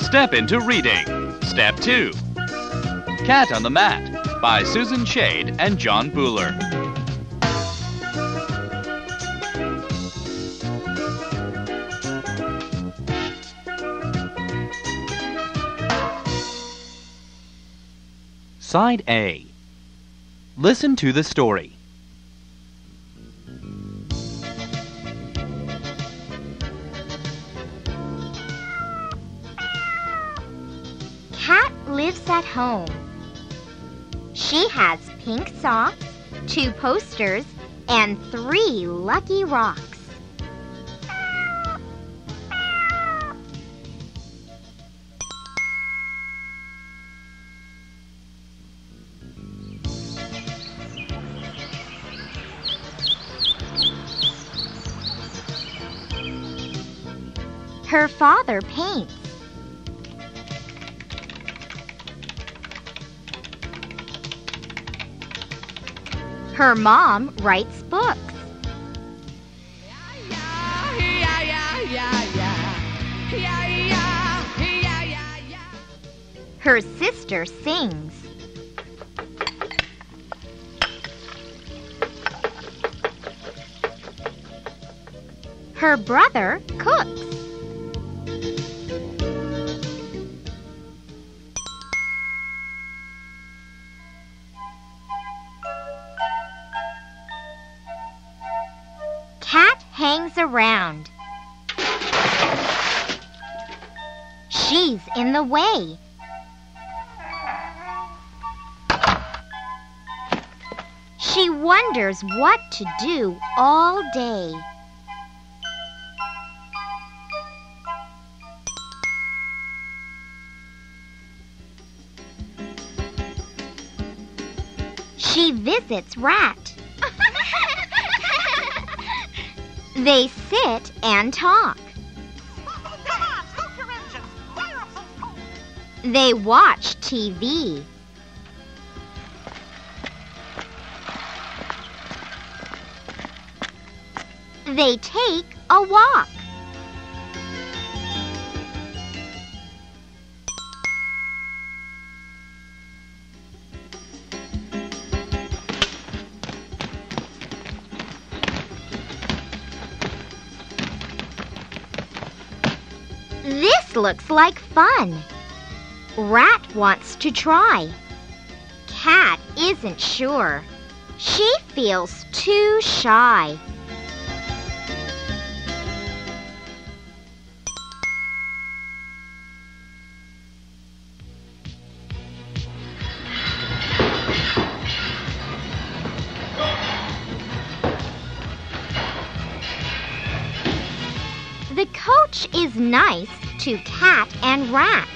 Step into reading. Step 2. Cat on the Mat by Susan Schade and Jon Buller. Side A. Listen to the story. Lives at home. She has pink socks, two posters, and three lucky rocks. Her father paints. Her mom writes books. Her sister sings. Her brother cooks. Cat hangs around. She's in the way. She wonders what to do all day. She visits Rat. They sit and talk. They watch TV. They take a walk. This looks like fun. Rat wants to try. Cat isn't sure. She feels too shy. Coach is nice to Cat and Rat.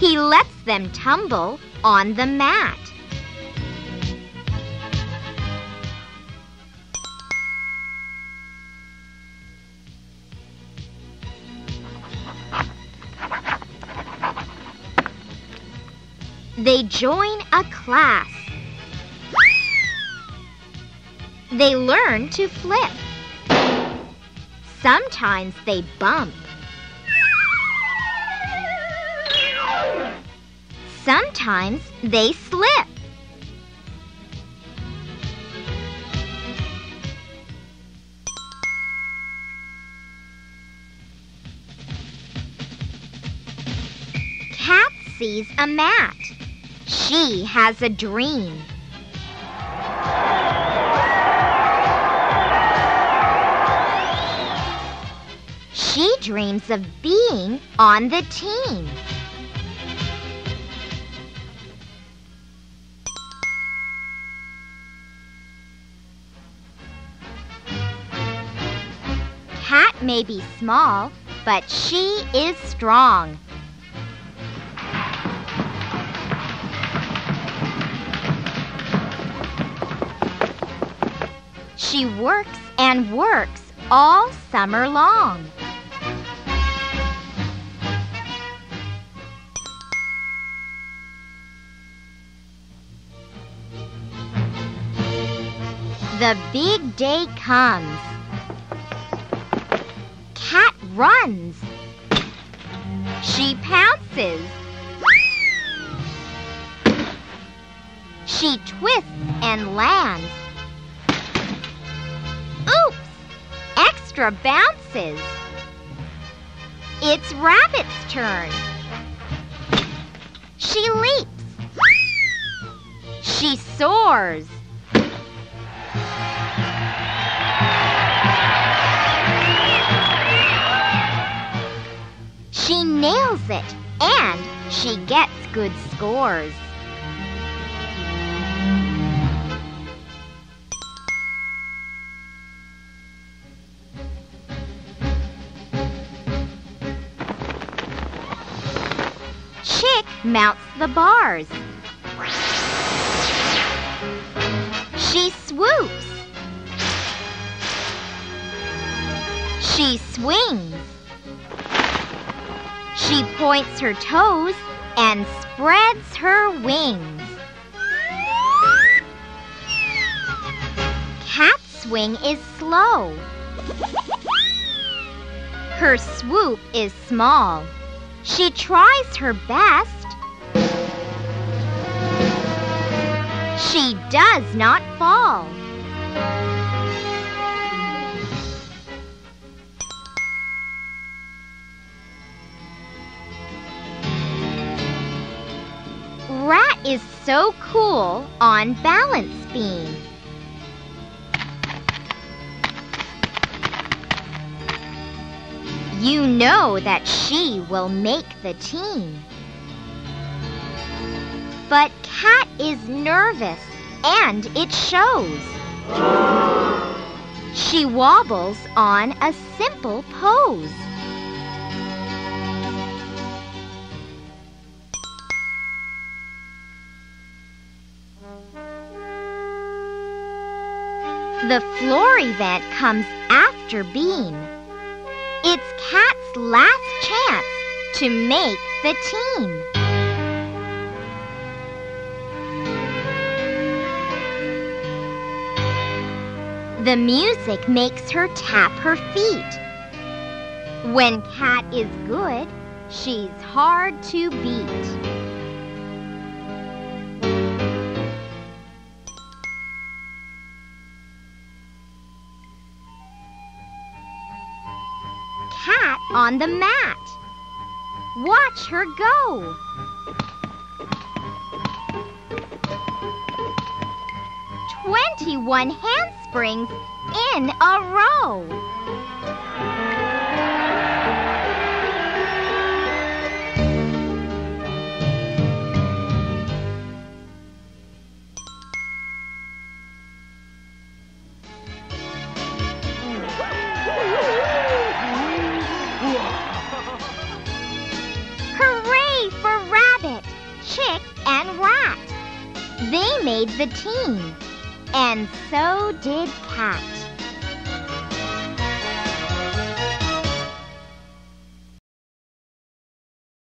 He lets them tumble on the mat. They join a class. They learn to flip. Sometimes they bump. Sometimes they slip. Cat sees a mat. She has a dream. She dreams of being on the team. Cat may be small, but she is strong. She works and works all summer long. The big day comes. Cat runs. She pounces. She twists and lands. Extra bounces. It's Rabbit's turn. She leaps. She soars. She nails it and she gets good scores. Chick mounts the bars. She swoops. She swings. She points her toes and spreads her wings. Cat swing is slow. Her swoop is small. She tries her best. She does not fall. Rat is so cool on balance beam. You know that she will make the team. But Cat is nervous and it shows. She wobbles on a simple pose. The floor event comes after beam. It's Cat's last chance to make the team. The music makes her tap her feet. When Cat is good, she's hard to beat. Cat on the mat. Watch her go. Twenty-one handsprings in a row. They made the team, and so did Cat.